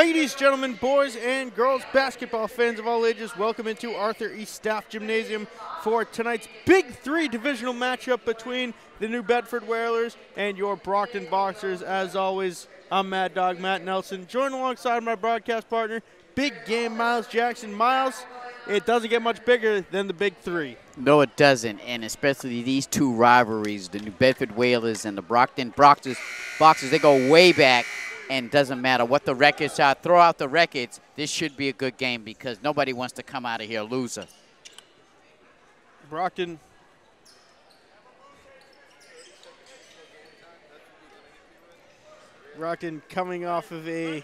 Ladies, gentlemen, boys, and girls, basketball fans of all ages, welcome into Arthur E. Staff Gymnasium for tonight's Big Three divisional matchup between the New Bedford Whalers and your Brockton Boxers. As always, I'm Mad Dog Matt Nelson, joined alongside my broadcast partner, Big Game Miles Jackson. Miles, it doesn't get much bigger than the Big Three. No, it doesn't, and especially these two rivalries, the New Bedford Whalers and the Brockton Boxers, Boxers, they go way back and doesn't matter what the records are. Throw out the records. This should be a good game because nobody wants to come out of here a loser. Brockton. Brockton coming off of a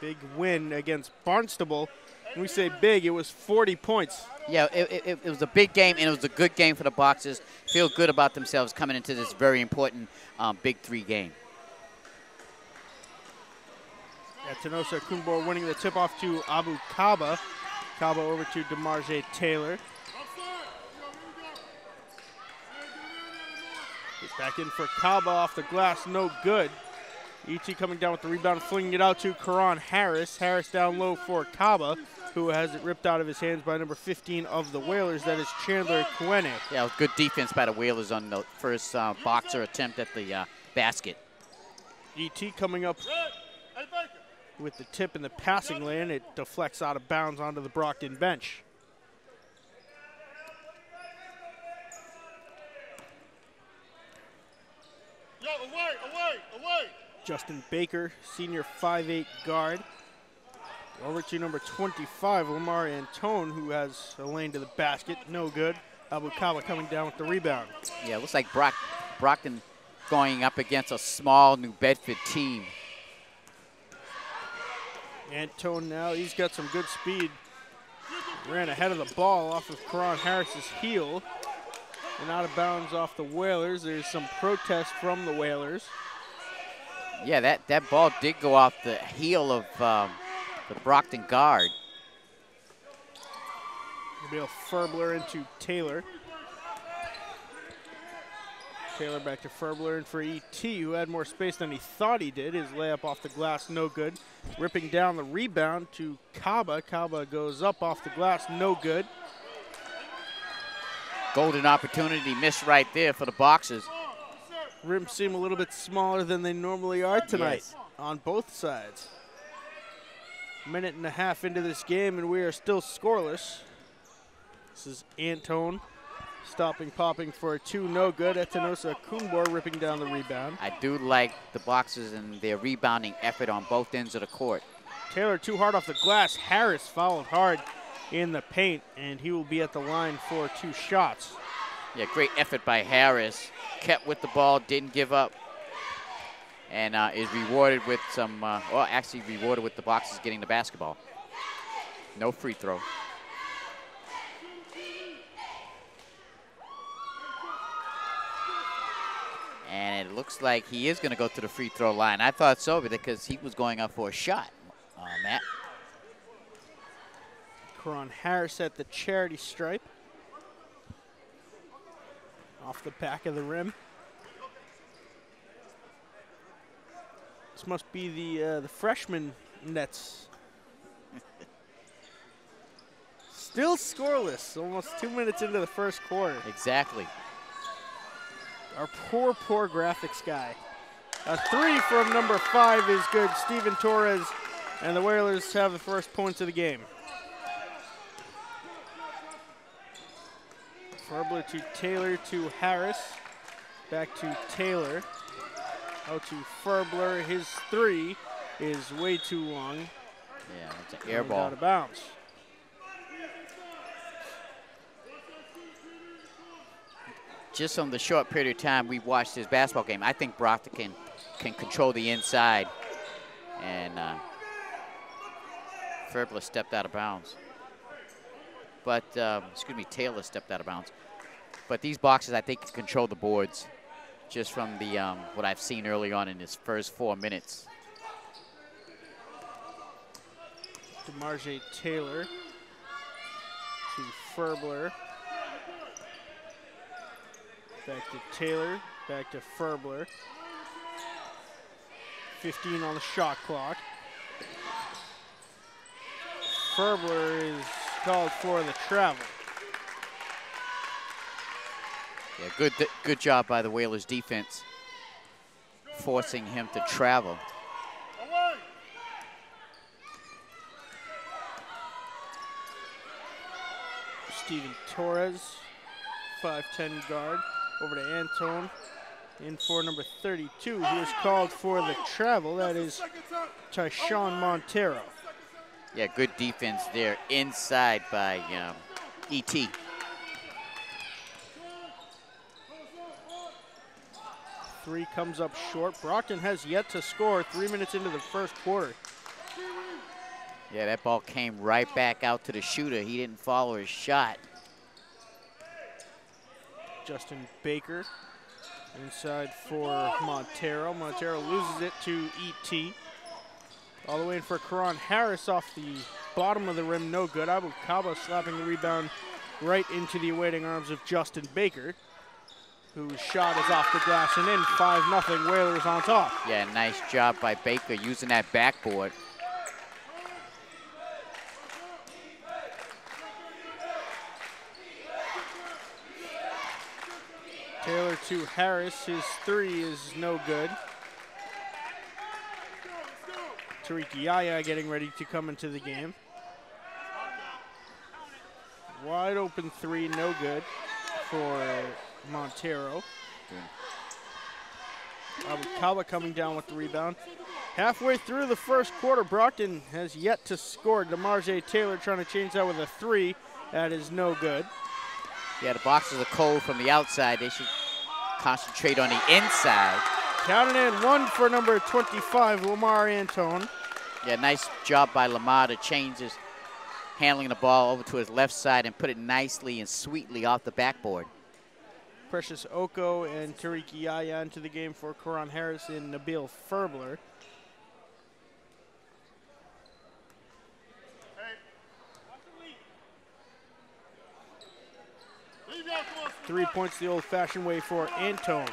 big win against Barnstable. When we say big, it was 40 points. Yeah, it, it, it, was a big game, and it was a good game for the Boxers. Feel good about themselves coming into this very important um, Big Three game. Yeah, Tenosa Kumbor winning the tip-off to Abu Kaba. Kaba over to DeMarge Taylor. Back in for Kaba off the glass, no good. ET coming down with the rebound, flinging it out to Karan Harris. Harris down low for Kaba, who has it ripped out of his hands by number 15 of the Whalers. That is Chandler Quene. Yeah, good defense by the Whalers on the first uh, boxer attempt at the uh, basket. ET coming up with the tip in the passing lane. It deflects out of bounds onto the Brockton bench. Yo, away, away, away. Justin Baker, senior 5'8 guard. Over to number 25, Lamar Antone, who has a lane to the basket. No good. Abu Kaba coming down with the rebound. Yeah, looks like Brock, Brockton going up against a small New Bedford team. Antone now, he's got some good speed. Ran ahead of the ball off of Karan Harris's heel. And out of bounds off the Whalers. There's some protest from the Whalers. Yeah, that, that ball did go off the heel of um, the Brockton guard. Gabriel Ferbler into Taylor. Taylor back to Ferbler and for ET, who had more space than he thought he did. His layup off the glass, no good. Ripping down the rebound to Kaba. Kaba goes up off the glass, no good. Golden opportunity missed right there for the boxes. Rims seem a little bit smaller than they normally are tonight Yes. on both sides. Minute and a half into this game, and we are still scoreless. This is Antone stopping, popping for a two, no good. Etanosa Kumbor ripping down the rebound. I do like the Boxers and their rebounding effort on both ends of the court. Taylor too hard off the glass. Harris fouled hard in the paint, and he will be at the line for two shots. Yeah, great effort by Harris. Kept with the ball, didn't give up, and uh, is rewarded with some, uh, well, actually rewarded with the Boxers getting the basketball. No free throw. And it looks like he is going to go to the free throw line. I thought so because he was going up for a shot, uh, Matt. Karan Harris at the charity stripe. Off the back of the rim. This must be the uh, the freshman Nets. Still scoreless, almost two minutes into the first quarter. Exactly. Our poor, poor graphics guy. A three from number five is good. Steven Torres and the Whalers have the first points of the game. Ferbler to Taylor to Harris. Back to Taylor. Out to Ferbler. His three is way too long. Yeah, it's an air ball. Out of bounds. Just from the short period of time we've watched this basketball game, I think Brockton can, can control the inside. And uh, Ferbler stepped out of bounds. But, um, excuse me, Taylor stepped out of bounds. But these boxes, I think, can control the boards just from the um, what I've seen early on in his first four minutes. DeMarge Taylor to Ferbler. Back to Taylor, back to Ferbler. 15 on the shot clock. Ferbler is called for the travel. Yeah, good good job by the Whalers defense, forcing him to travel. Steven Torres, 5'10 guard, over to Antone. In for number 32, who is called for the travel. That is Tyshawn Montero. Yeah, good defense there inside by um, ET. Three comes up short. Brockton has yet to score three minutes into the first quarter. Yeah, that ball came right back out to the shooter. He didn't follow his shot. Justin Baker inside for Montero. Montero loses it to ET. All the way in for Karan Harris off the bottom of the rim, no good. Abu Kaba slapping the rebound right into the awaiting arms of Justin Baker, whose shot is off the glass and in. 5 0 Whalers on top. Yeah, nice job by Baker using that backboard. Taylor to Harris. His three is no good. Tariq Yaya getting ready to come into the game. Wide open three, no good for Montero. Uh, Abu Kaba coming down with the rebound. Halfway through the first quarter, Brockton has yet to score. DeMarge Taylor trying to change that with a three. That is no good. Yeah, the boxes are cold from the outside. They should concentrate on the inside. Counting in one for number 25, Lamar Antone. Yeah, nice job by Lamar to change his handling the ball over to his left side and put it nicely and sweetly off the backboard. Precious Oko and Tariq Yaya into the game for Karan Harris and Nabil Ferbler. Leave y'all, come on. Three points the old-fashioned way for Antone.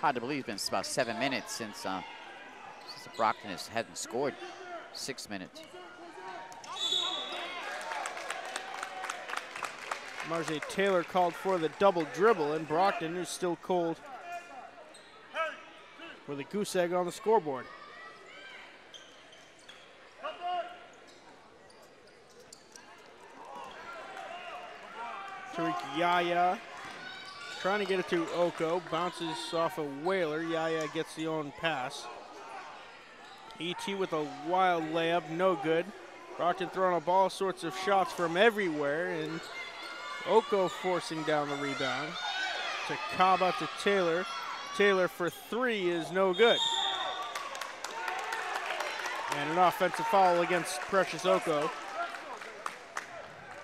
Hard to believe it's been about seven minutes since uh, since Brockton has, hasn't scored. Six minutes. Marjay Taylor called for the double dribble, and Brockton is still cold with a goose egg on the scoreboard. Tariq Yaya trying to get it to Oko, bounces off a Whaler. Yaya gets the own pass. ET with a wild layup, no good. Brockton throwing up all sorts of shots from everywhere, and Oko forcing down the rebound. To Kaba to Taylor. Taylor for three is no good. And an offensive foul against Precious Oko.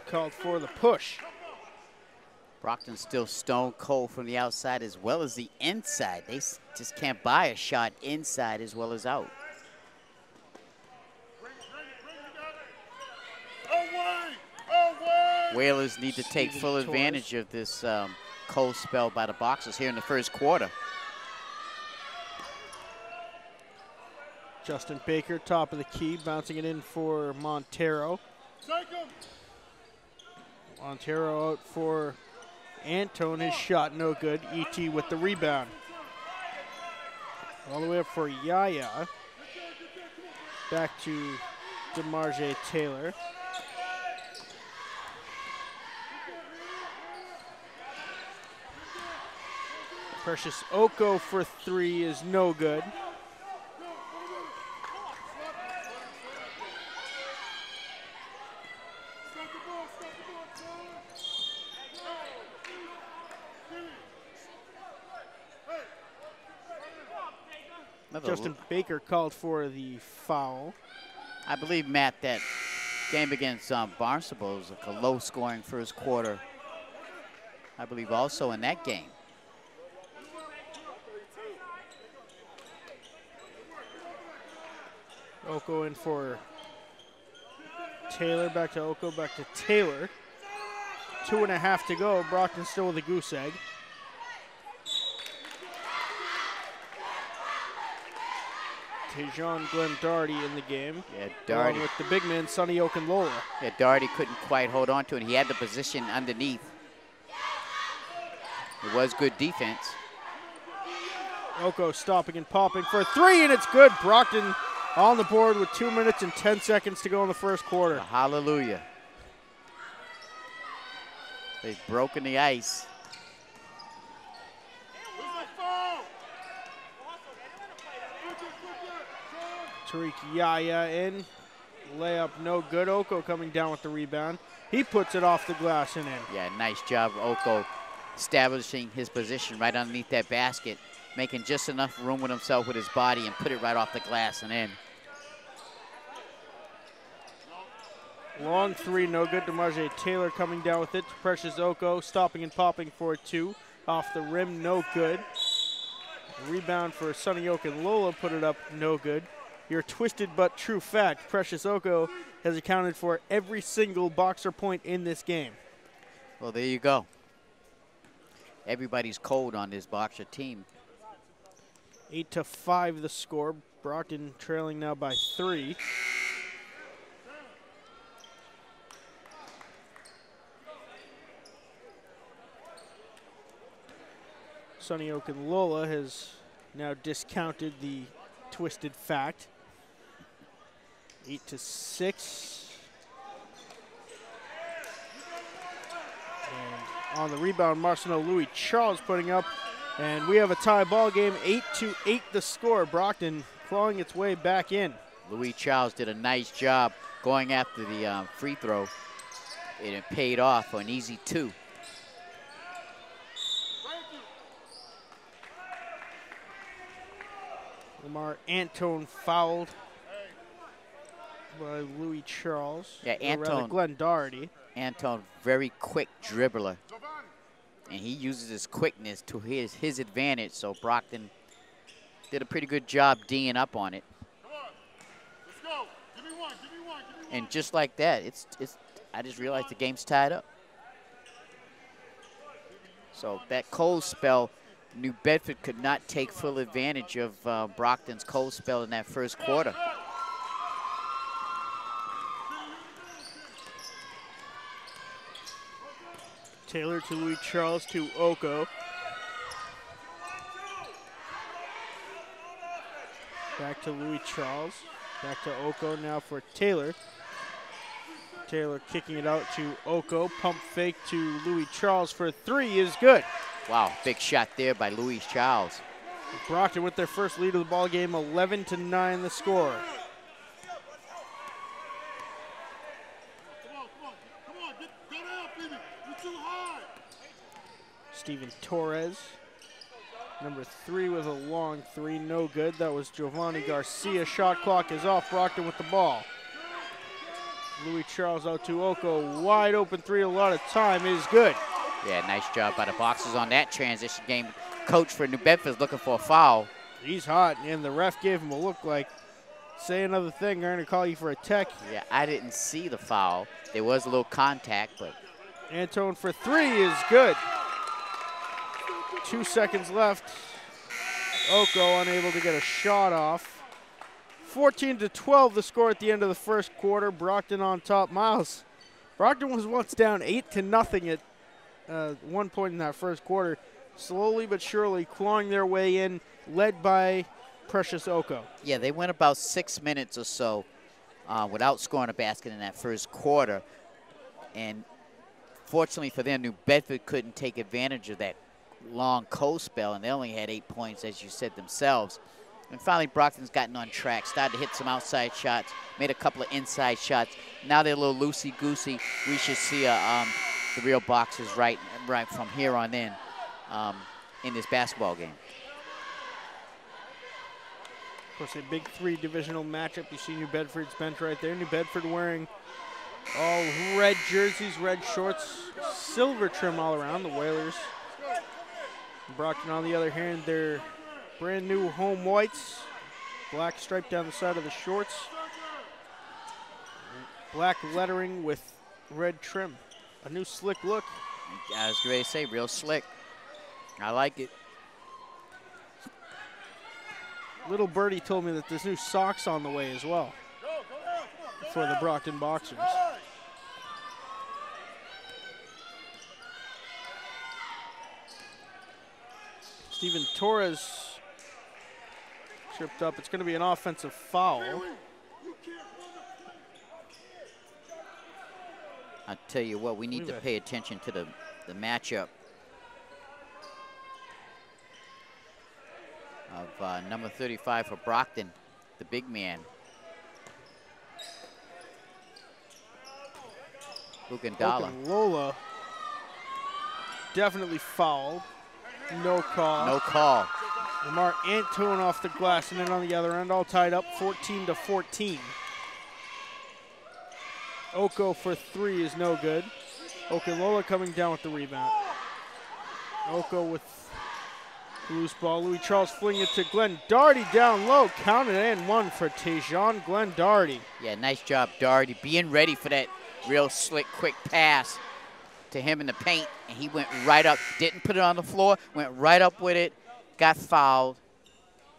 Called for the push. Brockton's still stone cold from the outside as well as the inside. They just can't buy a shot inside as well as out. Away. Away. Whalers need to take full advantage of this um, cold spell by the Boxers here in the first quarter. Justin Baker, top of the key, bouncing it in for Montero. Montero out for Antone. His shot no good. ET with the rebound. All the way up for Yaya. Back to DeMarge Taylor. Precious Oko for three is no good. Stop the ball. Stop the ball. Another Justin Baker called for the foul. I believe, Matt, that game against um, Barnstable was a low-scoring first quarter. I believe also in that game. Oko in for Taylor. Back to Oko. Back to Taylor. Two and a half to go. Brockton still with a goose egg. Tejon Glenn Doherty in the game, Yeah, along with the big man Sonny Okunlola. Yeah, Doherty couldn't quite hold on to it. He had the position underneath. It was good defense. Oko stopping and popping for a three, and it's good. Brockton on the board with two minutes and 10 seconds to go in the first quarter. Hallelujah. They've broken the ice. Where's that foul? Switch it, switch it. Tariq Yaya in. Layup no good. Oko coming down with the rebound. He puts it off the glass and in. Yeah, nice job, Oko, establishing his position right underneath that basket, making just enough room with himself with his body and put it right off the glass and in. Long three, no good. DeMarge Taylor coming down with it. Precious Oko stopping and popping for a two. Off the rim, no good. Rebound for Sonny Okunlola put it up, no good. Your twisted but true fact, Precious Oko has accounted for every single boxer point in this game. Well, there you go. Everybody's cold on this boxer team. Eight to five the score. Brockton trailing now by three. Sonny Okunlola has now discounted the twisted fact. Eight to six. And on the rebound, Marcelo Louis Charles putting up and we have a tie ball game, eight to eight the score. Brockton clawing its way back in. Louis Charles did a nice job going after the um, free throw. And it paid off for an easy two. Lamar Antone fouled by Louis Charles. Yeah, Antone. Glenn Doherty. Antone, very quick dribbler. And he uses his quickness to his, his advantage. So Brockton did a pretty good job D'ing up on it. On. One. One. And just like that, it's it's. I just realized the game's tied up. So that cold spell, New Bedford could not take full advantage of uh, Brockton's cold spell in that first quarter. Taylor to Louis Charles to Oko. Back to Louis Charles. Back to Oko now for Taylor. Taylor kicking it out to Oko. Pump fake to Louis Charles for three is good. Wow, big shot there by Louis Charles. Brockton with their first lead of the ball game, 11 to 9 the score. Come on, come on. Come on. Get, go down, Phoebe. You're too high. Steven Torres, number three with a long three, no good. That was Giovanni Garcia. Shot clock is off. Brockton with the ball. Louis Charles out to Oko. Wide open three, a lot of time is good. Yeah, nice job by the Boxers on that transition game. Coach for New Bedford's looking for a foul. He's hot, and the ref gave him a look like, say another thing, I'm going to call you for a tech. Yeah, I didn't see the foul. There was a little contact, but Antone for three is good. Two seconds left. Oko unable to get a shot off. 14 to 12 the score at the end of the first quarter. Brockton on top. Miles, Brockton was once down eight to nothing at uh, one point in that first quarter. Slowly but surely clawing their way in, led by Precious Oko. Yeah, they went about six minutes or so uh, without scoring a basket in that first quarter. And fortunately for them, New Bedford couldn't take advantage of that long cold spell, and they only had eight points, as you said themselves. And finally, Brockton's gotten on track, started to hit some outside shots, made a couple of inside shots. Now they're a little loosey-goosey. We should see uh, um, the real boxers right, right from here on in um, in this basketball game. Of course, a big three divisional matchup. You see New Bedford's bench right there. New Bedford wearing all red jerseys, red shorts, silver trim all around. The Whalers. Brockton, on the other hand, their brand new home whites, black stripe down the side of the shorts, black lettering with red trim. A new slick look. I was going to say, real slick. I like it. Little Birdie told me that there's new socks on the way as well for the Brockton Boxers. Steven Torres tripped up. It's going to be an offensive foul. I tell you what, we need to pay attention to the, the matchup of uh, number 35 for Brockton, the big man. Okunlola. Lola definitely fouled. No call. No call. Lamar Antone off the glass and then on the other end, all tied up 14 to 14. Oko for three is no good. Okunlola coming down with the rebound. Oko with loose ball. Louis Charles fling it to Glenn Doherty down low. Counted and one for Tejon Glenn Doherty. Yeah, nice job, Doherty, being ready for that real slick, quick pass to him in the paint, and he went right up, didn't put it on the floor, went right up with it, got fouled.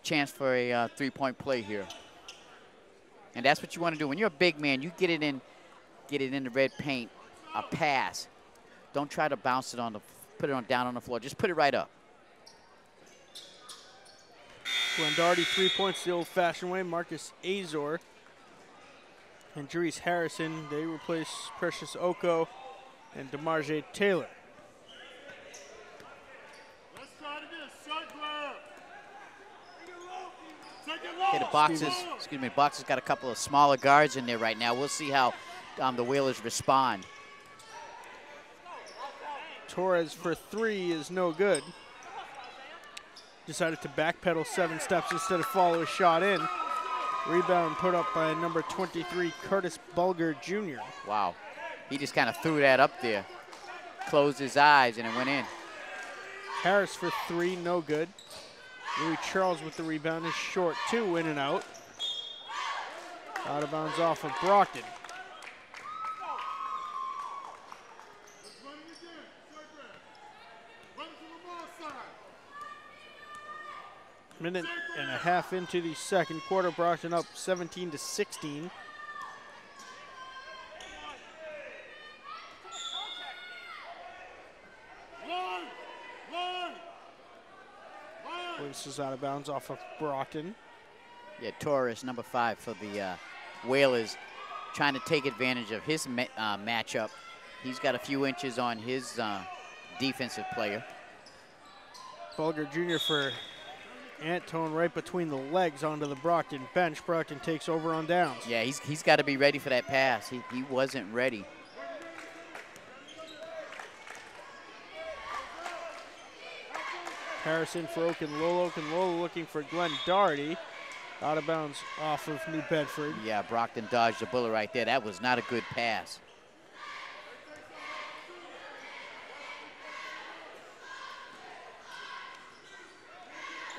Chance for a uh, three-point play here. And that's what you want to do. When you're a big man, you get it in, get it in the red paint, a pass. Don't try to bounce it on the, put it on down on the floor. Just put it right up. Glenn Doherty three points the old fashioned way. Marcus Azor and Jerice Harrison. They replace Precious Oko and DeMarge Taylor. Let's try it again. Shot grab. Take. Okay, the boxes, excuse me, boxes got a couple of smaller guards in there right now. We'll see how um, the Whalers respond. Torres for three is no good. Decided to backpedal seven steps instead of follow a shot in. Rebound put up by number 23, Curtis Bulger Jr. Wow. He just kind of threw that up there, closed his eyes, and it went in. Harris for three, no good. Louis Charles with the rebound is short, two in and out. Out of bounds off of Brockton. Minute and a half into the second quarter, Brockton up 17 to 16. Run. Run. Run. This is out of bounds off of Brockton. Yeah, Torres, number five for the uh, Whalers, trying to take advantage of his ma- uh, matchup. He's got a few inches on his uh, defensive player. Bulger Jr. for Antone right between the legs onto the Brockton bench. Brockton takes over on downs. Yeah, he's, he's got to be ready for that pass. He, he wasn't ready. Harrison for Okunlola. Okunlola looking for Glenn Doherty. Out of bounds off of New Bedford. Yeah, Brockton dodged the bullet right there. That was not a good pass.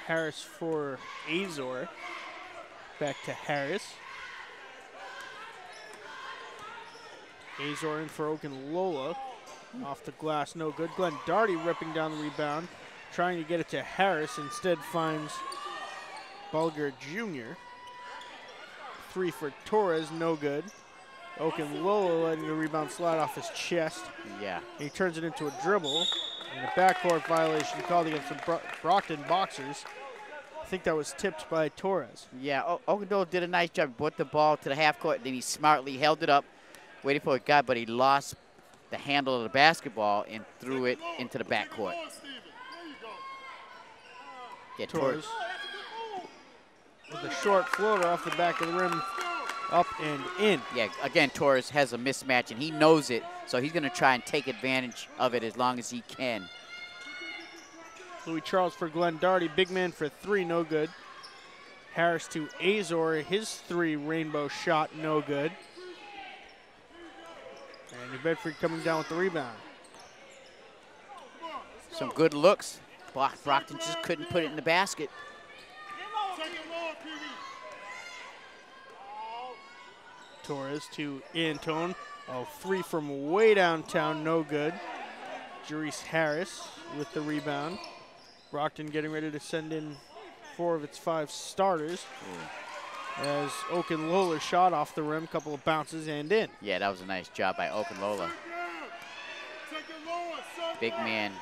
Harris for Azor. Back to Harris. Azor in for Okunlola. Off the glass, no good. Glenn Doherty ripping down the rebound. Trying to get it to Harris. Instead finds Bulger Jr. Three for Torres, no good. Okunlola letting the rebound slide off his chest. Yeah. He turns it into a dribble. And a backcourt violation called against the Bro- Brockton Boxers. I think that was tipped by Torres. Yeah, o- Okado did a nice job. Brought the ball to the half court, and then he smartly held it up, waited for a guy, but he lost the handle of the basketball and threw it into the backcourt. Lord, Steven. There you go. Yeah, Torres Torres. Oh, with a short floater off the back of the rim, up and in. Yeah, again, Torres has a mismatch and he knows it, so he's going to try and take advantage of it as long as he can. Louis Charles for Glenn Doherty, big man for three, no good. Harris to Azor, his three rainbow shot, no good. And New Bedford coming down with the rebound. Some good looks. Brock- Brockton just couldn't put it in the basket. Take it low, Pee Wee. Torres to Antone. Oh, three from way downtown, no good. Jerice Harris with the rebound. Brockton getting ready to send in four of its five starters. As Okunlola shot off the rim, couple of bounces and in. Yeah, that was a nice job by. Take it Big man,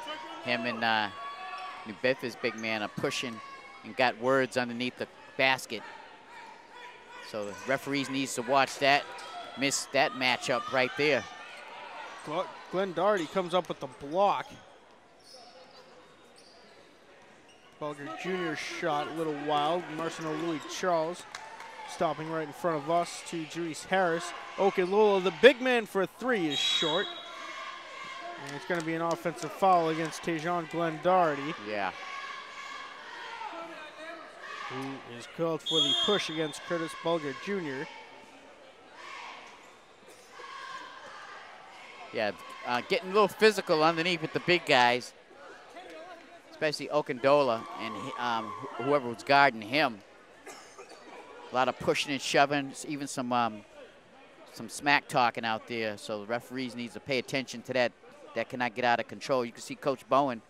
him and uh, New Bedford's big man are pushing and got words underneath the basket. So the referees needs to watch that, miss that matchup right there. Glenn Doherty comes up with the block. Bulger Jr. shot a little wild. Marcelo Louis Charles stopping right in front of us to Juice Harris. Okunlola, the big man for three, is short. And it's going to be an offensive foul against Tejon Glenn Doherty, Yeah, who is called for the push against Curtis Bulger Jr. yeah, uh, getting a little physical underneath with the big guys, especially Okunlola and um, wh- whoever was guarding him. A lot of pushing and shoving, even some um, some smack talking out there. So the referees needs to pay attention to that. That cannot get out of control. You can see Coach Bowen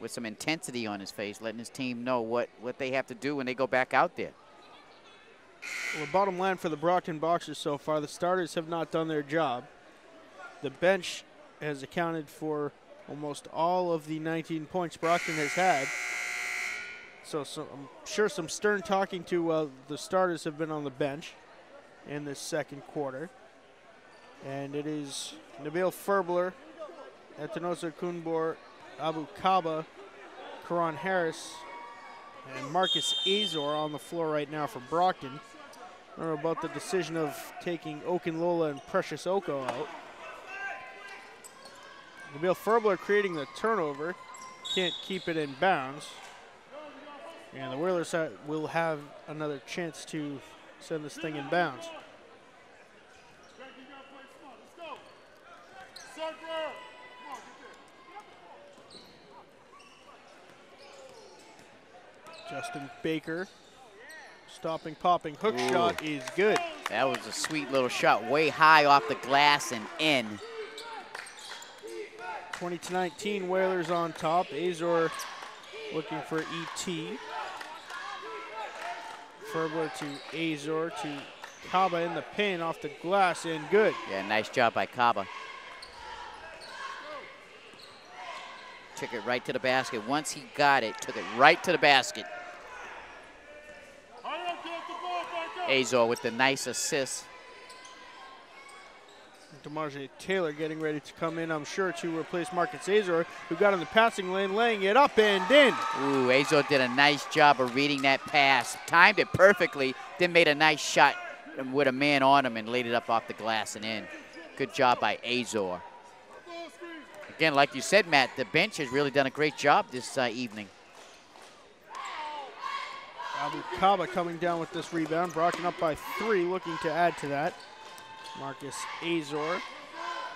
with some intensity on his face, letting his team know what, what they have to do when they go back out there. Well, the bottom line for the Brockton Boxers so far, the starters have not done their job. The bench has accounted for almost all of the 19 points Brockton has had. So, so I'm sure some stern talking to uh, the starters have been on the bench in this second quarter. And it is Nabil Ferbler, Etanosa Kumbor, Abu Kaba, Karan Harris, and Marcus Azor on the floor right now for Brockton. I about the decision of taking Okunlola and Precious Oko out. Nabil Ferbler creating the turnover. Can't keep it in bounds. And the Whalers ha- will have another chance to send this thing in bounds. Jack, you gotta play smart. Let's go. Serve right. Come on, get there. Justin Baker stopping, popping. Hook Ooh. shot is good. That was a sweet little shot, way high off the glass and in. 20 to 19, Whalers on top. Azor looking for ET. Ferbler to Azor to Kaba in the pin off the glass and good. Yeah, nice job by Kaba. Took it right to the basket. Once he got it, took it right to the basket. Hurry up, get the ball back up. Azor with the nice assist. DeMarge Taylor getting ready to come in, I'm sure, to replace Marcus Azor, who got in the passing lane, laying it up and in. Ooh, Azor did a nice job of reading that pass. Timed it perfectly, then made a nice shot with a man on him and laid it up off the glass and in. Good job by Azor. Again, like you said, Matt, the bench has really done a great job this uh, evening. Abu Kaba coming down with this rebound, Brockton up by three, looking to add to that. Marcus Azor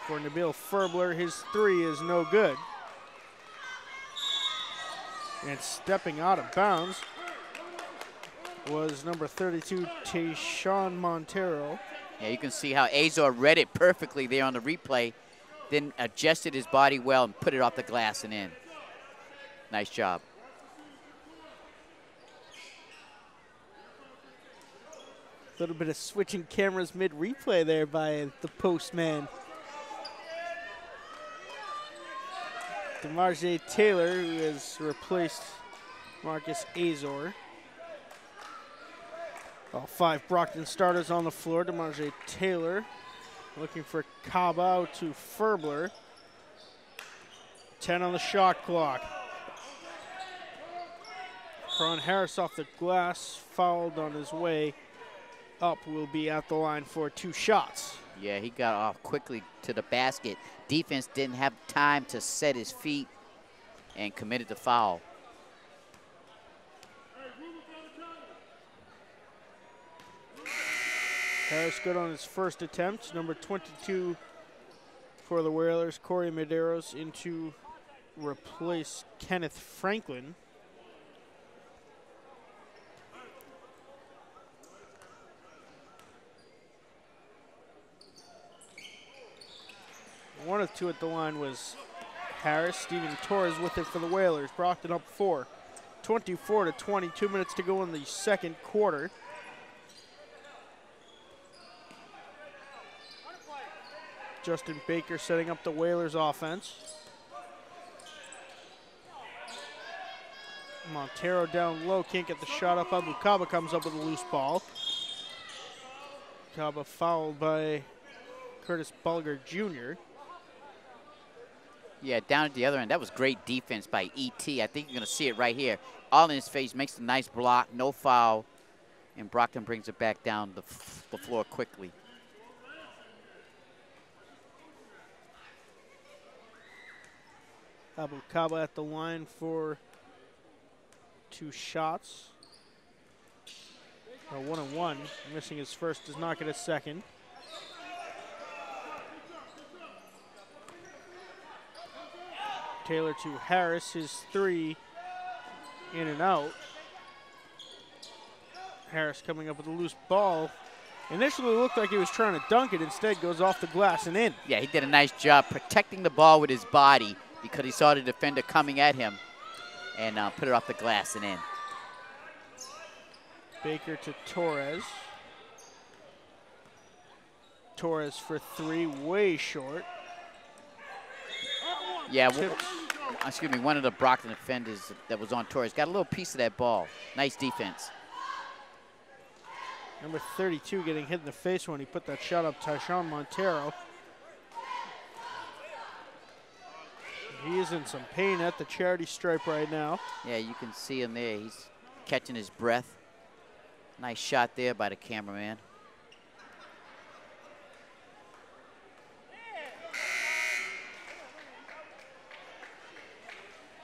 for Nabil Ferbler. His three is no good. And stepping out of bounds was number 32, Tayshawn Montero. Yeah, you can see how Azor read it perfectly there on the replay, then adjusted his body well and put it off the glass and in. Nice job. A little bit of switching cameras mid replay there by the postman. DeMarge Taylor, who has replaced Marcus Azor. All five Brockton starters on the floor. DeMarge Taylor looking for Kaba to Ferbler. 10 on the shot clock. Ron Harris off the glass, fouled on his way up, will be at the line for two shots. Yeah, he got off quickly to the basket. Defense didn't have time to set his feet and committed the foul. Harris good on his first attempt. Number 22 for the Whalers, Corey Medeiros, in to replace Kenneth Franklin. One of two at the line was Harris. Steven Torres with it for the Whalers. Brockton up four. 24 to 22 minutes to go in the second quarter. Justin Baker setting up the Whalers offense. Montero down low, can't get the shot up. Abu Kaba comes up with a loose ball. Kaba fouled by Curtis Bulger Jr. Yeah, down at the other end, that was great defense by ET. I think you're going to see it right here. All in his face, makes a nice block, no foul, and Brockton brings it back down the, the floor quickly. Abu Kaba at the line for two shots. Uh, one and one. Missing his first, does not get a second. Taylor to Harris, his three in and out. Harris coming up with a loose ball. Initially looked like he was trying to dunk it, instead goes off the glass and in. Yeah, he did a nice job protecting the ball with his body because he saw the defender coming at him and uh, put it off the glass and in. Baker to Torres. Torres for three, way short. Yeah, w- Tipped. excuse me, one of the Brockton defenders that was on Torres got a little piece of that ball. Nice defense. Number 32 getting hit in the face when he put that shot up, Tyshawn Montero. He is in some pain at the charity stripe right now. Yeah, you can see him there. He's catching his breath. Nice shot there by the cameraman.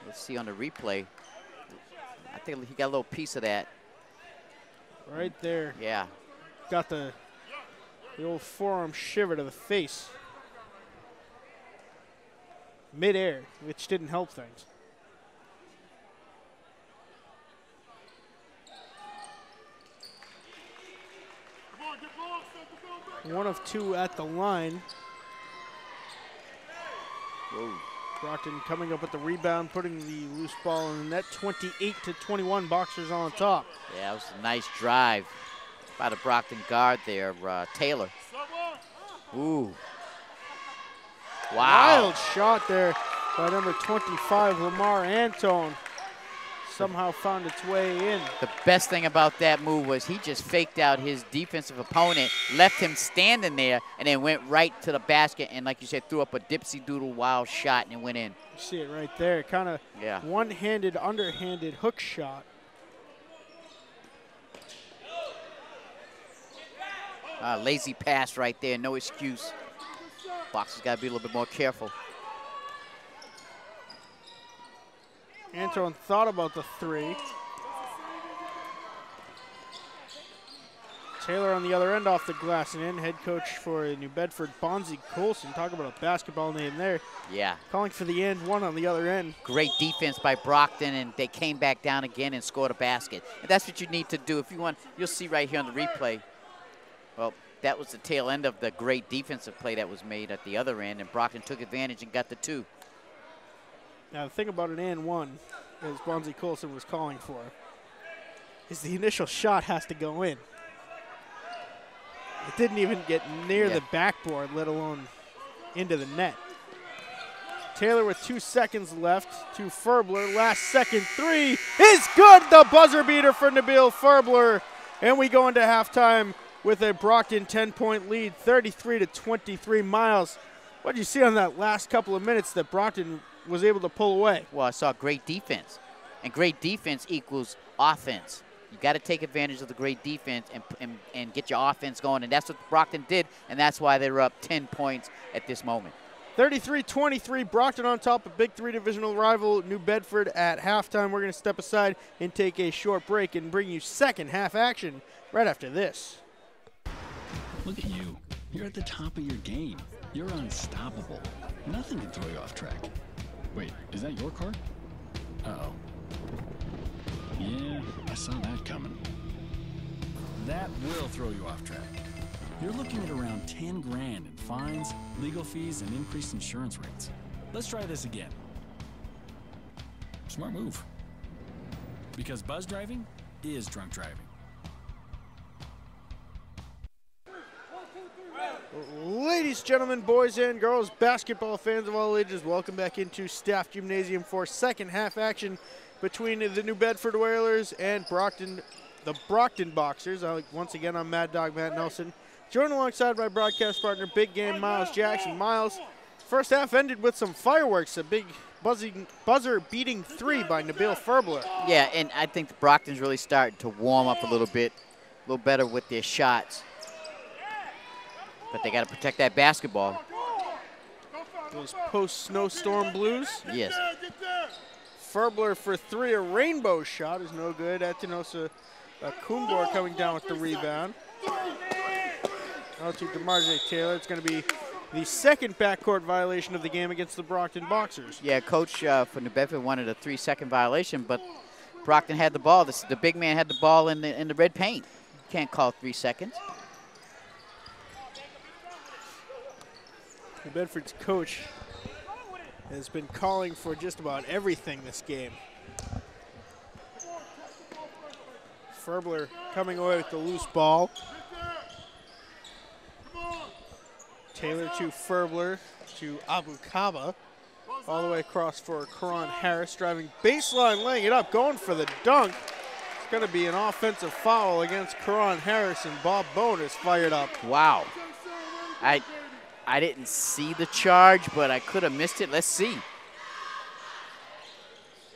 Let's see on the replay. I think he got a little piece of that. Right there. Yeah. Got the, the old forearm shiver to the face. Midair, which didn't help things. Come on, get ball, set the ball back. One of two at the line. Whoa. Brockton coming up with the rebound, putting the loose ball in the net. 28 to 21, Boxers on top. Yeah, it was a nice drive by the Brockton guard there, uh, Taylor. Ooh. Wow. Wild shot there by number 25, Lamar Antone. Somehow found its way in. The best thing about that move was he just faked out his defensive opponent, left him standing there, and then went right to the basket and, like you said, threw up a dipsy doodle wild shot and it went in. You see it right there. Kind of Yeah. one handed, underhanded hook shot. Uh, lazy pass right there, no excuse. Boxers got to be a little bit more careful. Antone thought about the three. Taylor on the other end off the glass and in. Head coach for New Bedford, Bonzi Colson. Talk about a basketball name there. Yeah. Calling for the end, one on the other end. Great defense by Brockton, and they came back down again and scored a basket. And that's what you need to do. If you want, you'll see right here on the replay. Well, that was the tail end of the great defensive play that was made at the other end, and Brockton took advantage and got the two. Now, the thing about an and one, as Bonzi Colson was calling for, is the initial shot has to go in. It didn't even get near Yeah. the backboard, let alone into the net. Taylor with two seconds left to Ferbler. Last second three is good. The buzzer beater for Nabil Ferbler. And we go into halftime with a Brockton 10 point lead, 33 to 23 miles. What did you see on that last couple of minutes that Brockton was able to pull away? Well, I saw great defense, and great defense equals offense. You got to take advantage of the great defense and, and, and get your offense going, and that's what Brockton did, and that's why they're up 10 points at this moment. 33 23, Brockton on top of Big Three divisional rival New Bedford at halftime. We're going to step aside and take a short break and bring you second half action right after this. Look at you. You're at the top of your game. You're unstoppable. Nothing can throw you off track. Wait, is that your car? Uh-oh. Yeah, I saw that coming. That will throw you off track. You're looking at around 10 grand in fines, legal fees, and increased insurance rates. Let's try this again. Smart move. Because buzz driving is drunk driving. Ladies, gentlemen, boys and girls, basketball fans of all ages, welcome back into Staff Gymnasium for second half action between the New Bedford Whalers and Brockton, the Brockton Boxers. Once again, I'm Mad Dog Matt Nelson, joined alongside my broadcast partner, Big Game Miles Jackson. Miles, first half ended with some fireworks, a big buzzing, buzzer beating three by Nabil Ferbler. Yeah, and I think the Brockton's really starting to warm up a little bit, a little better with their shots. But they got to protect that basketball. Those post snowstorm blues. Yes. Ferbler for three, a rainbow shot is no good. Atinosa uh, Kumbor coming down with the rebound. Out to DeMarge Taylor. It's going to be the second backcourt violation of the game against the Brockton Boxers. Yeah, coach uh, for New Bedford wanted a three-second violation, but Brockton had the ball. The, the big man had the ball in the in the red paint. Can't call three seconds. New Bedford's coach has been calling for just about everything this game. Ferbler coming away with the loose ball. Taylor to Ferbler to Abu Kaba. All the way across for Karan Harris, driving baseline, laying it up, going for the dunk. It's going to be an offensive foul against Karan Harris, and Bob Bowen is fired up. Wow. I I didn't see the charge, but I could have missed it. Let's see.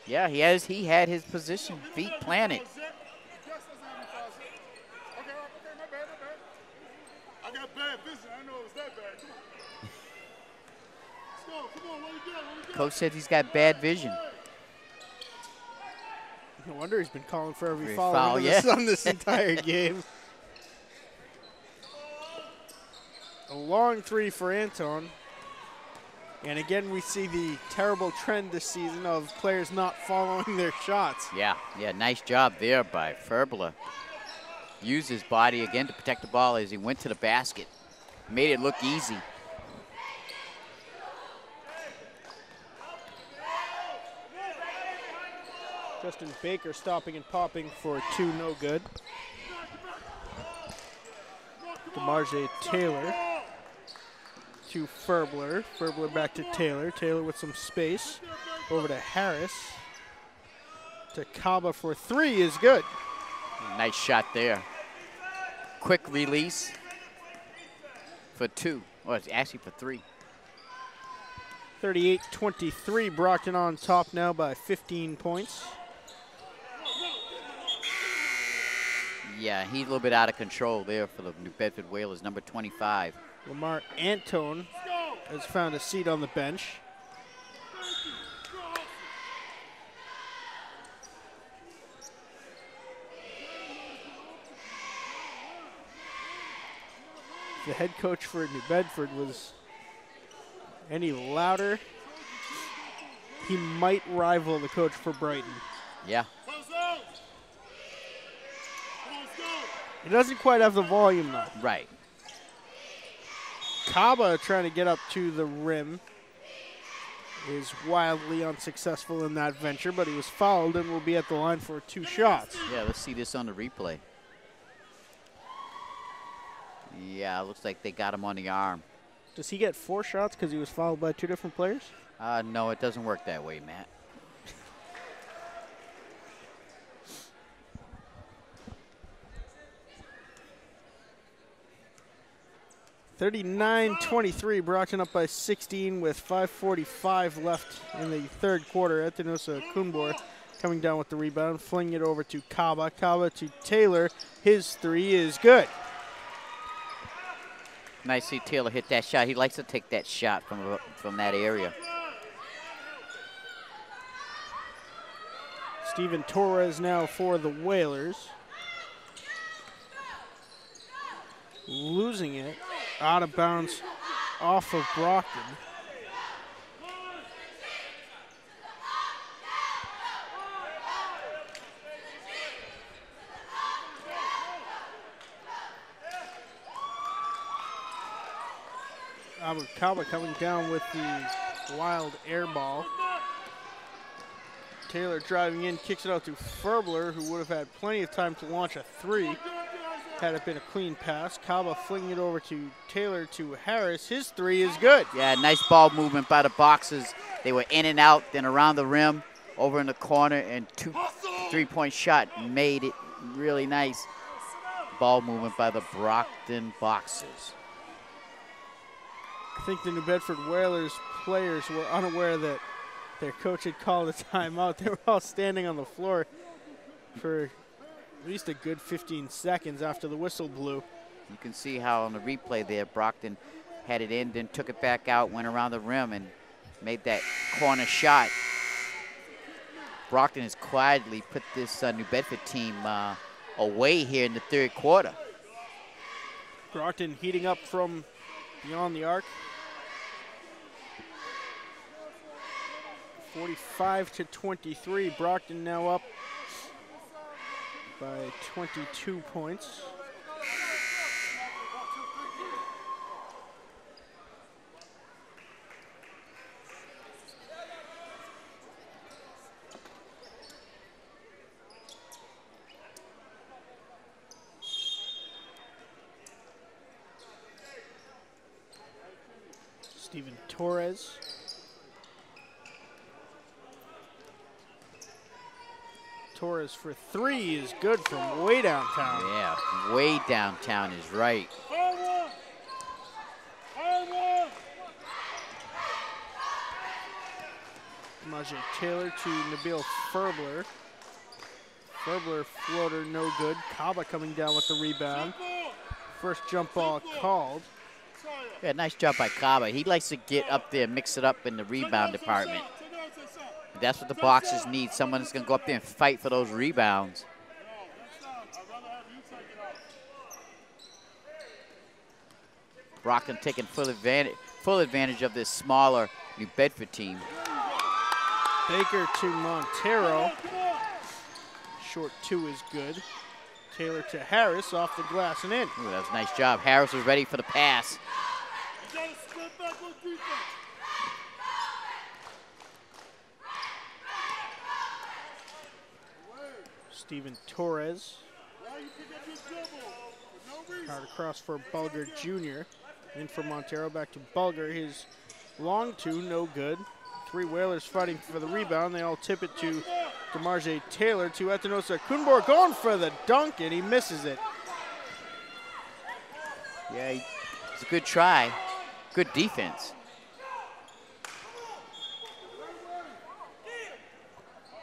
Yeah, he has he had his position, feet planted. Okay, okay, my bad, my bad. I got bad vision. I didn't know it was that bad. Come on. Let's go. Come on. What we got? What we got? Coach said he's got bad vision. No wonder he's been calling for every Every foul, foul, under yeah. sun this entire game. A long three for Antone. And again, we see the terrible trend this season of players not following their shots. Yeah, yeah, nice job there by Ferbler. Used his body again to protect the ball as he went to the basket. Made it look easy. Justin Baker stopping and popping for two, no good. DeMarge Taylor to Ferbler. Ferbler back to Taylor. Taylor with some space. Over to Harris. To Kaba for three is good. Nice shot there. Quick release for two. Well, it's actually for three. 38-23, Brockton on top now by 15 points. Yeah, he's a little bit out of control there for the New Bedford Whalers, number 25. Lamar Antone has found a seat on the bench. The head coach for New Bedford was any louder, he might rival the coach for Brighton. Yeah, Close out. Come on, let's go. He doesn't quite have the volume though. right. Kaba trying to get up to the rim is wildly unsuccessful in that venture, but he was fouled and will be at the line for two shots. Yeah, let's see this on the replay. Yeah, looks like they got him on the arm. Does he get four shots because he was fouled by two different players? Uh, no, it doesn't work that way, Matt. 39-23, Brockton up by 16 with 5.45 left in the third quarter. Ethinosa Kumbor coming down with the rebound, flinging it over to Kaba. Kaba to Taylor. His three is good. Nice to see Taylor hit that shot. He likes to take that shot from from that area. Steven Torres now for the Whalers. Losing it out of bounds off of Brockton. Albert coming down with the wild air ball. Taylor driving in, kicks it out to Ferbler, who would have had plenty of time to launch a three had it been a clean pass. Kaba flinging it over to Taylor to Harris. His three is good. Yeah, nice ball movement by the boxers. They were in and out, then around the rim, over in the corner, and two three-point shot made it really nice. Ball movement by the Brockton Boxers. I think the New Bedford Whalers players were unaware that their coach had called a timeout. They were all standing on the floor for at least a good 15 seconds after the whistle blew. You can see how on the replay there, Brockton had it in, then took it back out, went around the rim, and made that corner shot. Brockton has quietly put this uh, New Bedford team uh, away here in the third quarter. Brockton heating up from beyond the arc. 45 to 23. Brockton now up by 22 points. Steven Torres. Torres for three is good from way downtown. Yeah, way downtown is right. Fire one. Fire one. Majay Taylor to Nabil Ferbler. Ferbler floater no good. Kaba coming down with the rebound. First jump ball called. Yeah, nice job by Kaba. He likes to get up there, mix it up in the rebound department. That's what the Boxers need. Someone that's going to go up there and fight for those rebounds. Brockton taking full advantage, full advantage of this smaller New Bedford team. Baker to Montero. Short two is good. Taylor to Harris off the glass and in. Ooh, that was a nice job. Harris was ready for the pass. You gotta split back on defense. Steven Torres. Why you pick up your dribble? For no Torres. Hard across for Bulger Jr. In for Montero. Back to Bulger. His long two, no good. Three Whalers fighting for the rebound. They all tip it to DeMarge Taylor to Ethanosa Kumbor going for the dunk and he misses it. Yeah, he- it's a good try. Good defense.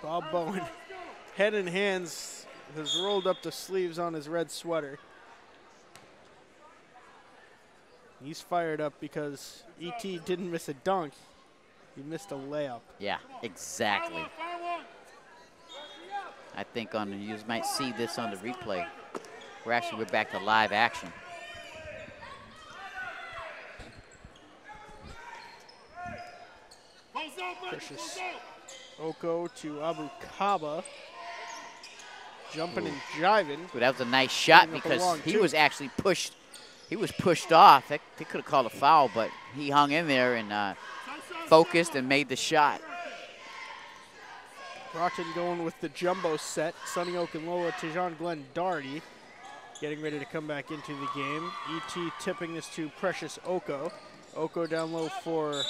Bob Bowen, head and hands, has rolled up the sleeves on his red sweater. He's fired up because ET didn't miss a dunk. He missed a layup. Yeah, exactly. I think on the, you might see this on the replay. We're actually we're back to live action. Close. Precious. Oko to Abu Kaba. Jumping and jiving. But that was a nice shot Putting up a because he two. was actually pushed. He was pushed off. They, they could have called a foul, but he hung in there and uh, focused and made the shot. Brockton going with the jumbo set. Sonny to Jean Glenn Doherty. Getting ready to come back into the game. ET tipping this to Precious Oko. Oko down low for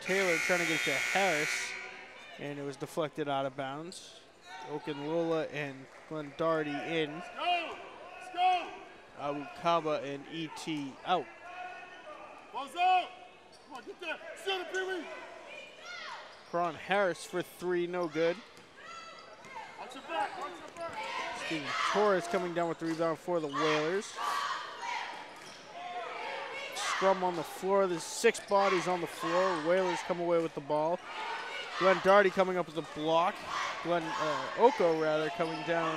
Taylor trying to get to Harris. And it was deflected out of bounds. Okunlola and Glenn Doherty in. Go. Let's go. Abu Kaba and ET out. Close out. Come on, get there. Center, Pee Wee. Karan Harris for three, no good. Watch your back. Watch your back. Steven Torres coming down with the rebound for the Whalers. Scrum on the floor. There's six bodies on the floor. Whalers come away with the ball. Glenn Doherty coming up with a block. Glenn uh, Oko rather coming down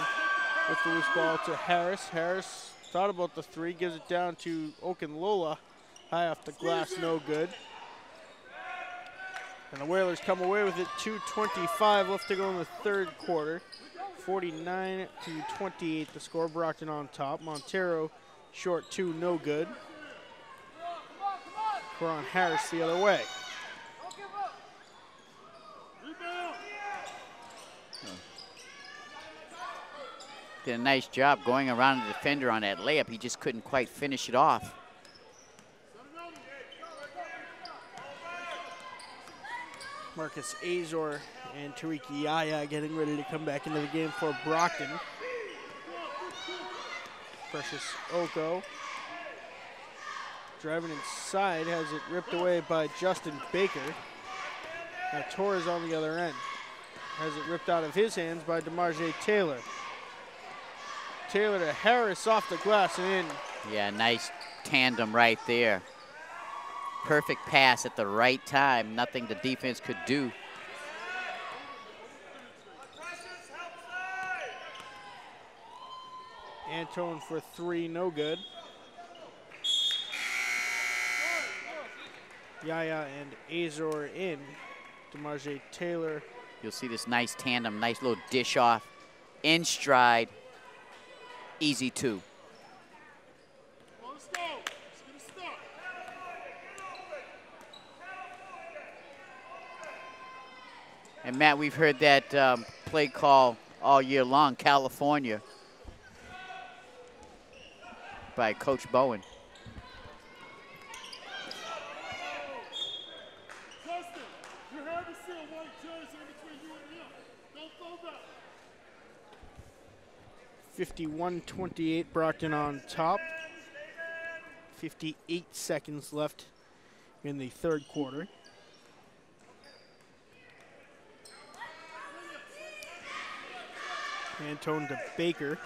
with the loose ball to Harris. Harris thought about the three, gives it down to Okunlola. High off the glass, no good. And the Whalers come away with it. 2.25 left to go in the third quarter. 49 to 28 the score. Brockton on top. Montero short two, no good. Karan Harris the other way. Did a nice job going around the defender on that layup. He just couldn't quite finish it off. Marcus Azor and Tariq Yaya getting ready to come back into the game for Brockton. Precious Oko driving inside has it ripped away by Justin Baker. Now Torres on the other end has it ripped out of his hands by DeMarge Taylor. Taylor to Harris off the glass and in. Yeah, nice tandem right there. Perfect pass at the right time. Nothing the defense could do. Antone for three, no good. Yaya and Azor in. DeMarge Taylor You'll see this nice tandem, nice little dish off, in stride, easy two. Come on, let's go. Let's get a stop. And Matt, we've heard that um, play call all year long, California, by Coach Bowen. Justin, you had to see a white jersey in between you and him. Don't throw that. 51-28, Brockton on top. 58 seconds left in the third quarter. Antone to Baker.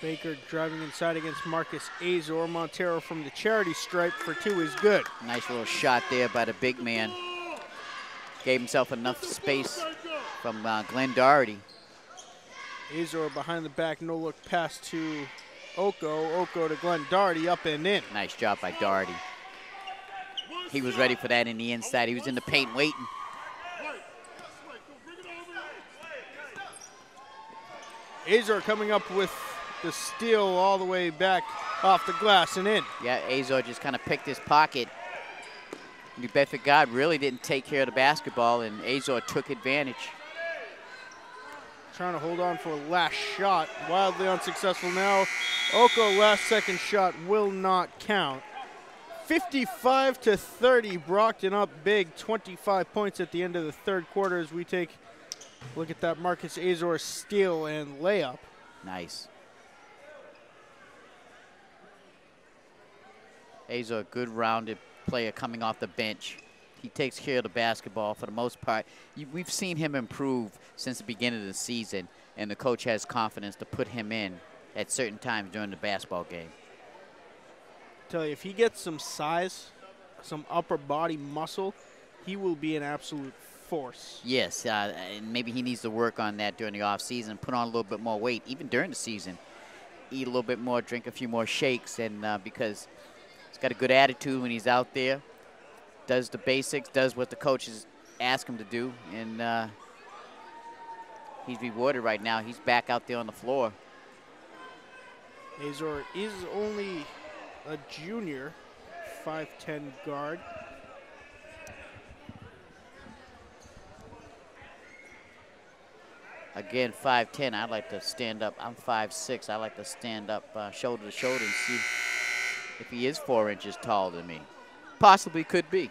Baker driving inside against Marcus Azor. Montero from the charity stripe for two is good. Nice little shot there by the big man. Gave himself enough space from uh, Glenn Doherty. Azor behind the back, no look pass to Oko. Oko to Glenn Doherty, up and in. Nice job by Doherty. He was ready for that in the inside. He was in the paint waiting. Wait. Wait. Go bring it over here. Azor coming up with the steal all the way back off the glass and in. Yeah, Azor just kind of picked his pocket. New Bedford God really didn't take care of the basketball, and Azor took advantage. Trying to hold on for a last shot. Wildly unsuccessful now. Oko last second shot will not count. 55 to 30, Brockton up big, 25 points at the end of the third quarter as we take a look at that Marcus Azor steal and layup. Nice. Azor, a good rounded player coming off the bench. He takes care of the basketball for the most part. You, we've seen him improve since the beginning of the season, and the coach has confidence to put him in at certain times during the basketball game. Tell you, if he gets some size, some upper body muscle, he will be an absolute force. Yes, uh, and maybe he needs to work on that during the offseason, put on a little bit more weight, even during the season. Eat a little bit more, drink a few more shakes, and uh, because he's got a good attitude when he's out there, does the basics, does what the coaches ask him to do, and uh, he's rewarded right now. He's back out there on the floor. Azor is only a junior, 5'10 guard. Again, 5'10", I'd like to stand up. I'm 5'6", I like to stand up uh, shoulder to shoulder and see if he is four inches taller than me. Possibly could be.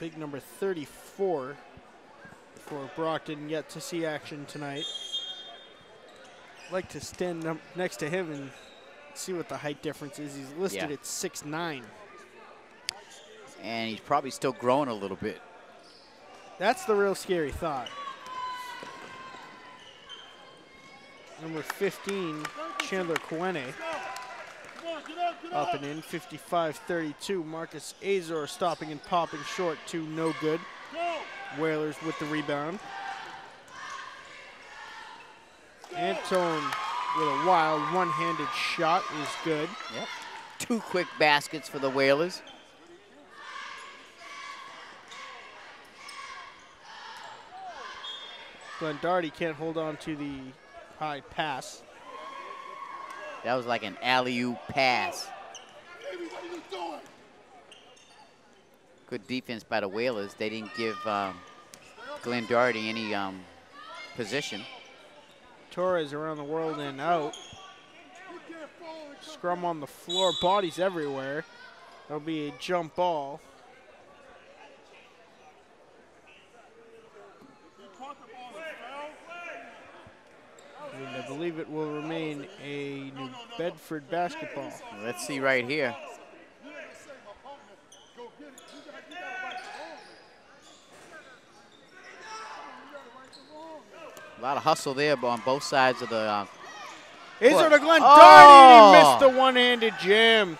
Big number 34 for Brockton, yet to see action tonight. like to stand next to him and see what the height difference is. He's listed Yeah. at 6'9". And he's probably still growing a little bit. That's the real scary thought. Number 15, Chandler Kwene. Up and in, 55-32. Marcus Azor stopping and popping short to no good. Whalers with the rebound. Antone with a wild one-handed shot is good. Yep. Two quick baskets for the Whalers. Glenn Doherty can't hold on to the high pass. That was like an alley-oop pass. Baby, what are you doing? Good defense by the Whalers. They didn't give um, Glenn Doherty any um, position. Torres around the world and out. You can't fall and come. Scrum on the floor, bodies everywhere. That'll be a jump ball. You caught the ball and fell. And I believe it will remain a New Bedford basketball. Let's see right here. You ain't gonna say my opponent. Go get it. You got, you got to right the wrong. You got to right the wrong. A lot of hustle there on both sides of the. Uh, it a Glenn Oh! He missed the one-handed jam.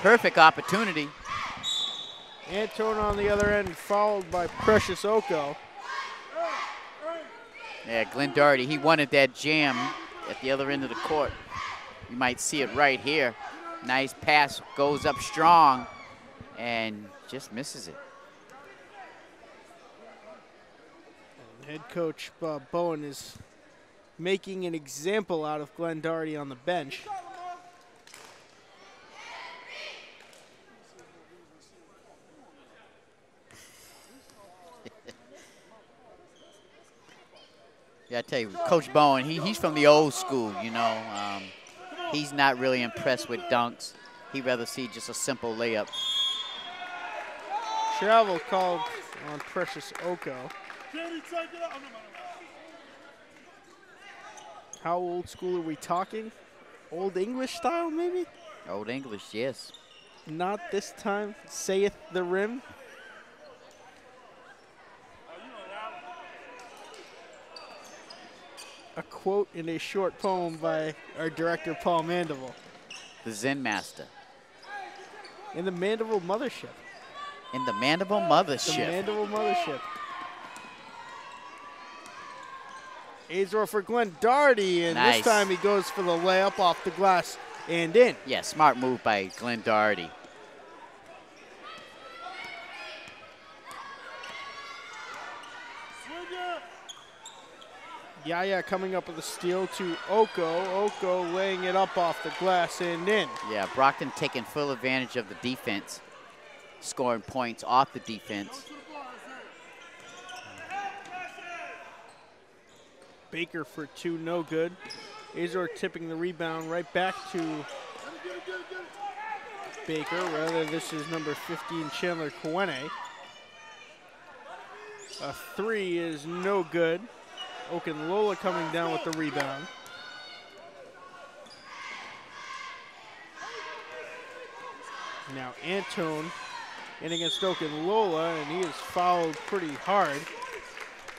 perfect opportunity. Antone on the other end, followed by Precious Oko. Yeah, Glenn Doherty, he wanted that jam at the other end of the court. You might see it right here. Nice pass, goes up strong, and just misses it. Head coach Bob Bowen is making an example out of Glenn Doherty on the bench. Yeah, I tell you, Coach Bowen, he, he's from the old school, you know. Um, he's not really impressed with dunks. He'd rather see just a simple layup. Travel called on Precious Oko. How old school are we talking? Old English style, maybe? Old English, yes. Not this time, saith the rim. A quote in a short poem by our director, Paul Mandeville. The Zen Master. In the Mandeville Mothership. In the Mandible Mothership. The. Mandeville Mothership. Azor for Glenn Doherty, and Nice. this time he goes for the layup off the glass and in. yeah, smart move by Glenn Doherty. Yaya coming up with a steal to Oko. Oko laying it up off the glass and in. Yeah, Brockton taking full advantage of the defense, scoring points off the defense. To the bar, Isaiah. Baker for two, no good. Azor tipping the rebound right back to. Baker. Rather, this is number 15, Chandler Kawene. A three is no good. Okunlola coming down with the rebound. Now Antone in against Okunlola, and he is fouled pretty hard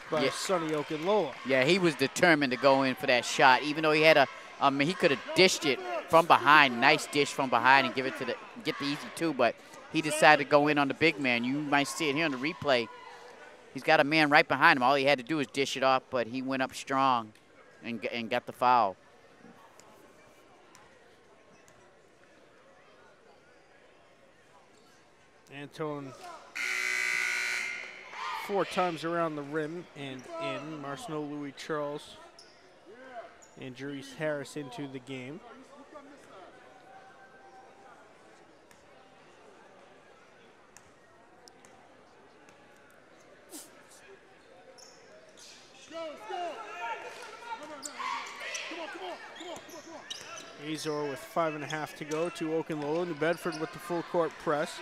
by Yeah. Sonny Okunlola. Yeah, he was determined to go in for that shot, even though he had a, I mean, he could have dished it from behind, nice dish from behind, and give it to the get the easy two. But he decided to go in on the big man. You might see it here on the replay. He's got a man right behind him. All he had to do was dish it off, but he went up strong, and and got the foul. Antone four times around the rim and in. Marcelo Louis Charles and Jerice Harris into the game. Go, let's go. No, no, no. Come on, come on, come on, come on, come on. Azor with five and a half to go to Okunlola. New Bedford with the full court press.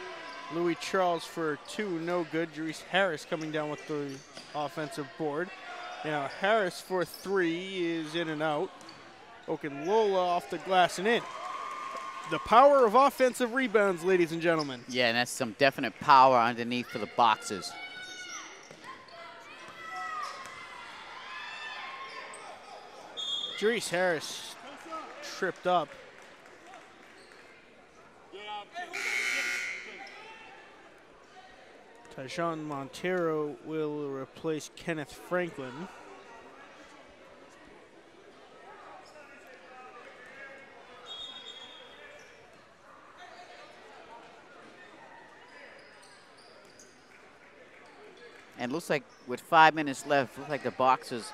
Louis Charles for two, no good. Jerice Harris coming down with the offensive board. Now Harris for three is in and out. Okunlola off the glass and in. The power of offensive rebounds, ladies and gentlemen. Yeah, and that's some definite power underneath for the boxes. Jerice Harris tripped up. Tejon Montero will replace Kenneth Franklin. And looks like with five minutes left, looks like the boxers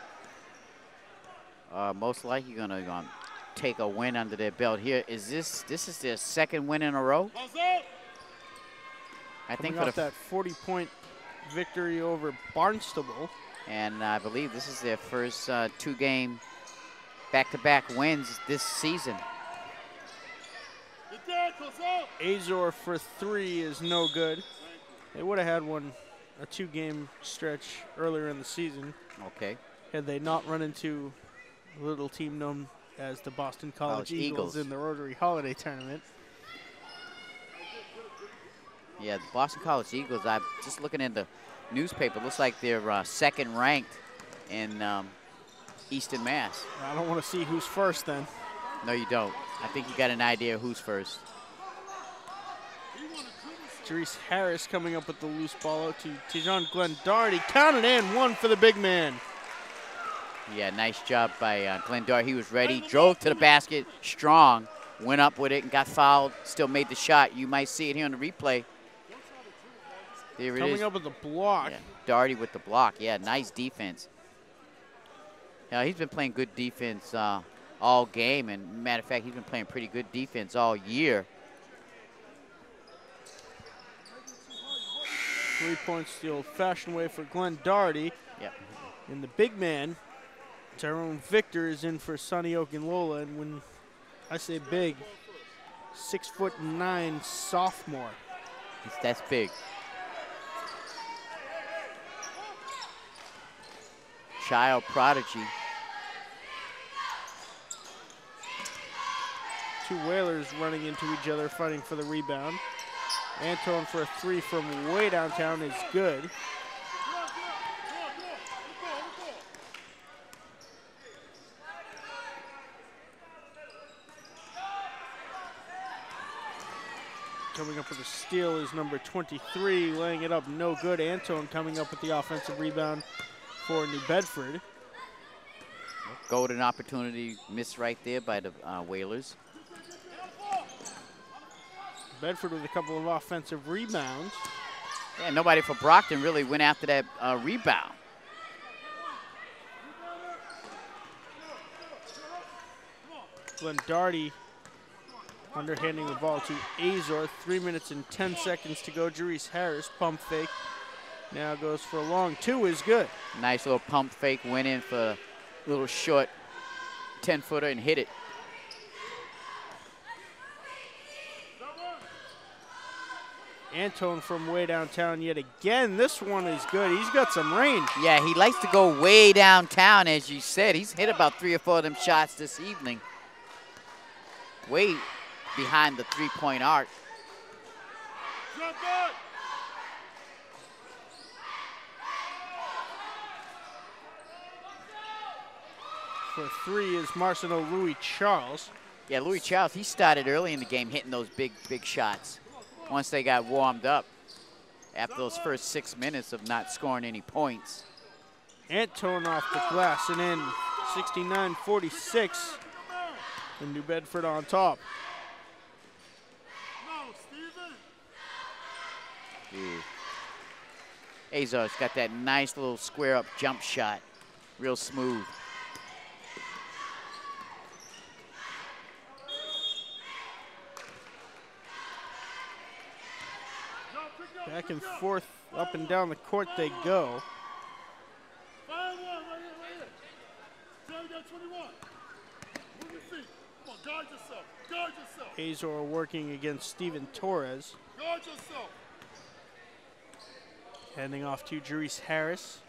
are most likely going to um, take a win under their belt here. Is this this is their second win in a row? I think for that 40-point victory over Barnstable. and I believe this is their first uh, two-game back-to-back wins this season. Get there, close out. Azor for three is no good. They would have had one, a two-game stretch earlier in the season Okay. had they not run into a little team known as the Boston College, College Eagles, Eagles. in the Rotary Holiday Tournament. Yeah, the Boston College Eagles. I'm just looking in the newspaper. Looks like they're uh, second ranked in um, Eastern Mass. I don't want to see who's first then. No, you don't. I think you got an idea who's first. Jerice Harris coming up with the loose ball out to Tejon Glenn Doherty. Counted in, one for the big man. Yeah, nice job by uh, Glenn Dart. He was ready, drove to the basket, strong, went up with it and got fouled. Still made the shot. You might see it here on the replay. There it is. Coming up with the block. Yeah, Doherty with the block. Yeah, nice defense. Yeah, he's been playing good defense uh, all game, and matter of fact, he's been playing pretty good defense all year. Three points the old-fashioned way for Glenn Doherty. Yep. And the big man, Tyrone Victor, is in for Sunny Okunlola. And when I say big, six foot nine sophomore. He's, that's big. Child prodigy. Two Whalers running into each other, fighting for the rebound. Antone for a three from way downtown is good. Coming up with a steal is number 23, laying it up no good. Antone coming up with the offensive rebound for New Bedford. Golden opportunity missed right there by the uh, Whalers. Bedford with a couple of offensive rebounds. Yeah, nobody for Brockton really went after that uh, rebound. Glenn Doherty underhanding the ball to Azor. Three minutes and 10 seconds to go. Jerice Harris, pump fake. Now goes for a long two is good. Nice little pump fake, went in for a little short 10 footer and hit it. Antone from way downtown yet again. This one is good. He's got some range. Yeah, he likes to go way downtown, as you said. He's hit about three or four of them shots this evening. Way behind the three-point arc. For three is Marcelo Louis Charles. Yeah, Louis Charles, he started early in the game hitting those big, big shots. Once they got warmed up after those first six minutes of not scoring any points. Antone off the glass and in 69-46. And New Bedford on top. No, Steven. Hmm. Azor's got that nice little square up jump shot. Real smooth. Drop, pick up, Back and forth, up and down the court they go. Fire one, right here, right here. Tell you got 21. Move your feet. Come on, guard yourself. Guard yourself. Azor working against Steven Torres. Guard yourself. Handing off to Jerice Harris.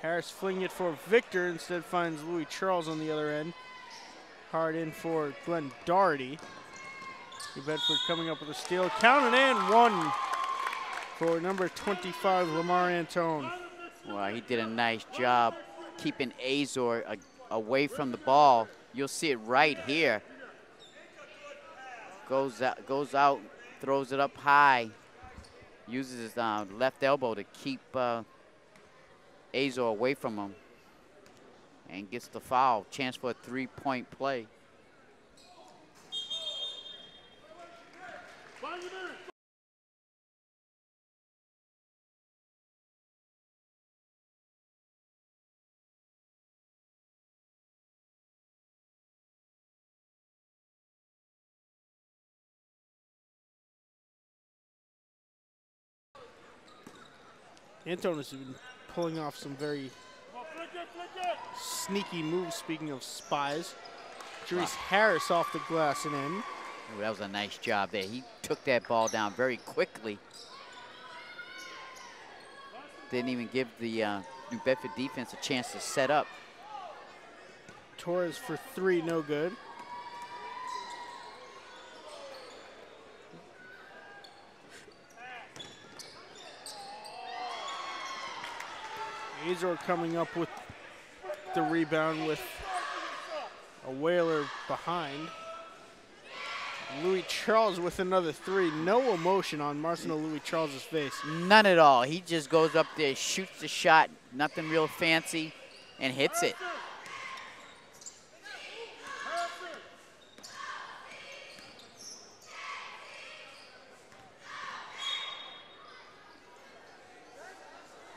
Harris flinging it for Victor, instead finds Louis Charles on the other end. Hard in for Glenn Doherty. New Bedford coming up with a steal. Counting in one for number 25, Lamar Antone. Well, he did a nice job keeping Azor away from the ball. You'll see it right here. Goes out, goes out, throws it up high. Uses his uh, left elbow to keep uh, Azor away from him. And gets the foul. Chance for a three-point play. Antone has been pulling off some very on, flick it, flick it. sneaky moves, speaking of spies. Jerice Harris off the glass and in. Ooh, that was a nice job there. He took that ball down very quickly. Didn't even give the uh, New Bedford defense a chance to set up. Torres for three, no good. Azor coming up with the rebound with a Whaler behind. Louis Charles with another three. No emotion on Marcelo Louis Charles's face. None at all. He just goes up there, shoots the shot, nothing real fancy, and hits it.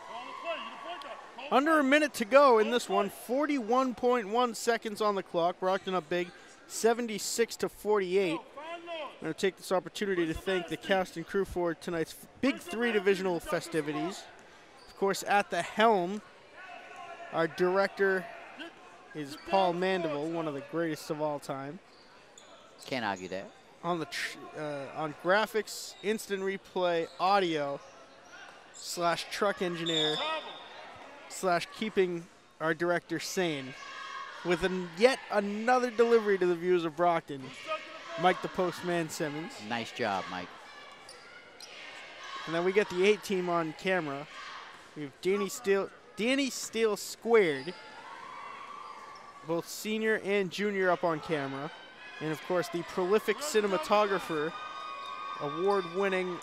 Call the play. You the point guard. Call the Under a minute to go in this one. 41.1 seconds on the clock. Brockton up big, 76 to 48. I'm going to take this opportunity to thank the cast and crew for tonight's Big Three divisional festivities. Of course, at the helm, our director is Paul Mandeville, one of the greatest of all time. Can't argue that. On the tr- uh, on graphics, instant replay, audio, slash truck engineer, slash keeping our director sane, with an, yet another delivery to the viewers of Brockton, Mike the Postman Simmons. Nice job, Mike. And then we get the eight team on camera. We have Danny Steele, Danny Steele squared, both senior and junior up on camera. And of course, the prolific cinematographer, award winning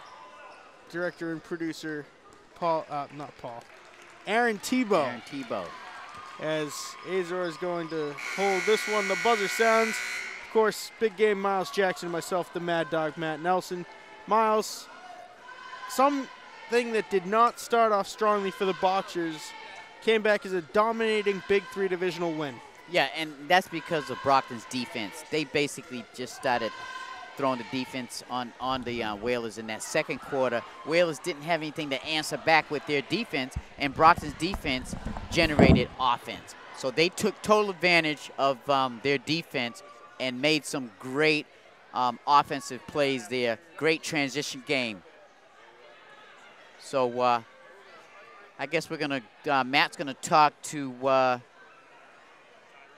director and producer, Paul, uh, not Paul, Aaron Tebow Aaron Tebow. as Azor is going to hold this one. The buzzer sounds. Of course, big game Miles Jackson, myself, the Mad Dog Matt Nelson. Miles, something that did not start off strongly for the Boxers came back as a dominating Big Three divisional win. Yeah, and that's because of Brockton's defense. They basically just started throwing the defense on, on the uh, Whalers in that second quarter. Whalers didn't have anything to answer back with their defense, and Brockton's defense generated offense. So they took total advantage of um, their defense and made some great um, offensive plays there. Great transition game. So uh, I guess we're gonna. Uh, Matt's gonna talk to uh,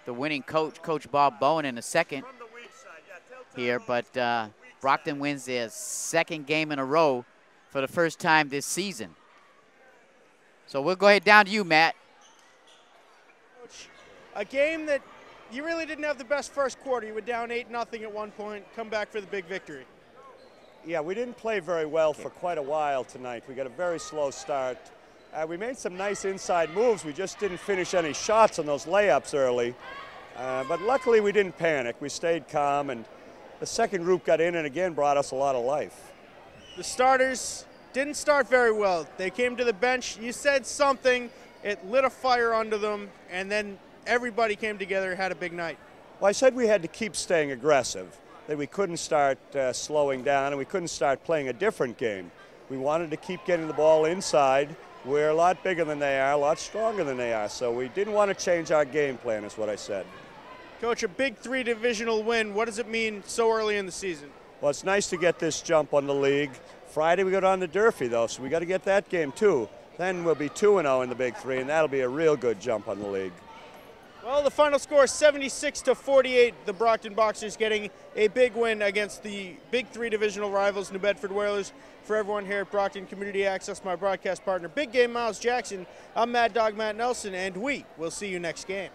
the winning coach, Coach Bob Bowen, in a second here. But uh, Brockton wins their second game in a row for the first time this season. So we'll go ahead down to you, Matt. A game that you really didn't have the best first quarter. You were down 8 nothing at one point, come back for the big victory. Yeah, we didn't play very well for quite a while tonight. We got a very slow start. Uh, we made some nice inside moves. We just didn't finish any shots on those layups early. Uh, but luckily, we didn't panic. We stayed calm, and the second group got in and again brought us a lot of life. The starters didn't start very well. They came to the bench. You said something, it lit a fire under them, and then everybody came together and had a big night. Well, I said we had to keep staying aggressive, that we couldn't start uh, slowing down, and we couldn't start playing a different game. We wanted to keep getting the ball inside. We're a lot bigger than they are, a lot stronger than they are, so we didn't want to change our game plan, is what I said. Coach, a big three divisional win. What does it mean so early in the season? Well, it's nice to get this jump on the league. Friday we go down to Durfee, though, so we got to get that game too. Then we'll be 2 0 in the Big Three, and that'll be a real good jump on the league. Well, the final score is 76 to 48. The Brockton Boxers getting a big win against the Big Three divisional rivals, New Bedford Whalers. For everyone here at Brockton Community Access, my broadcast partner, Big Game Miles Jackson, I'm Mad Dog Matt Nelson, and we will see you next game.